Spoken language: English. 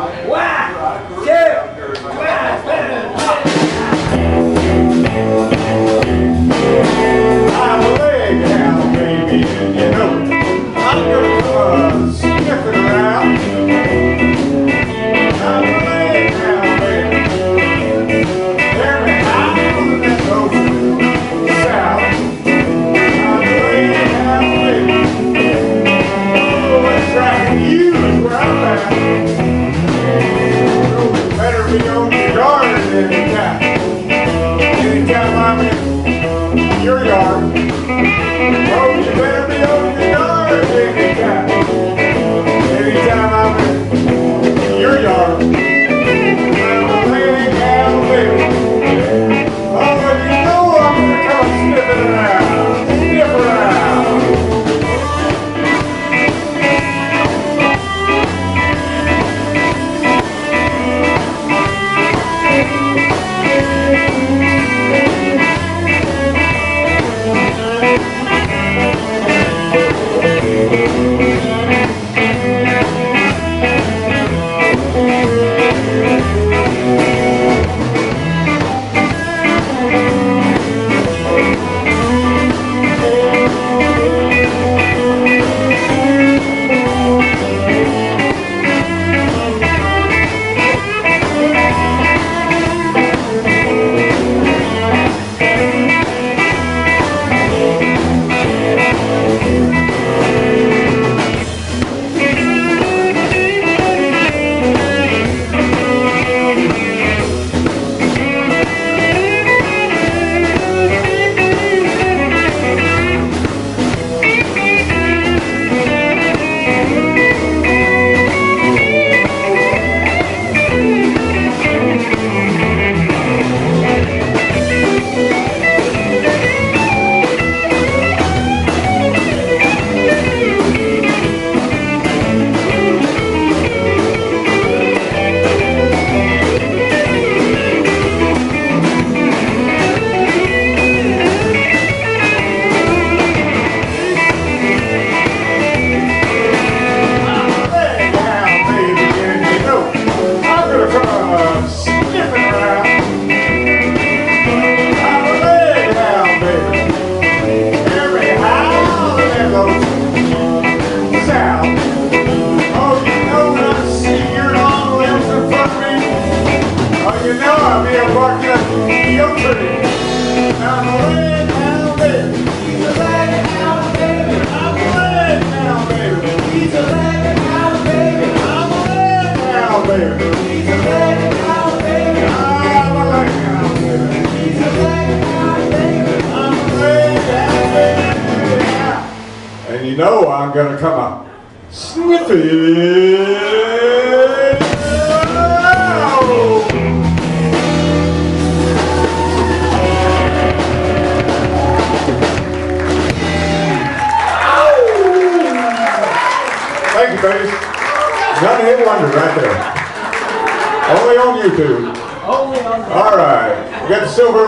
One, And you know I'm gonna come up sniffing. One hit wonder right there. Only on YouTube. Only on All right. We got the silver.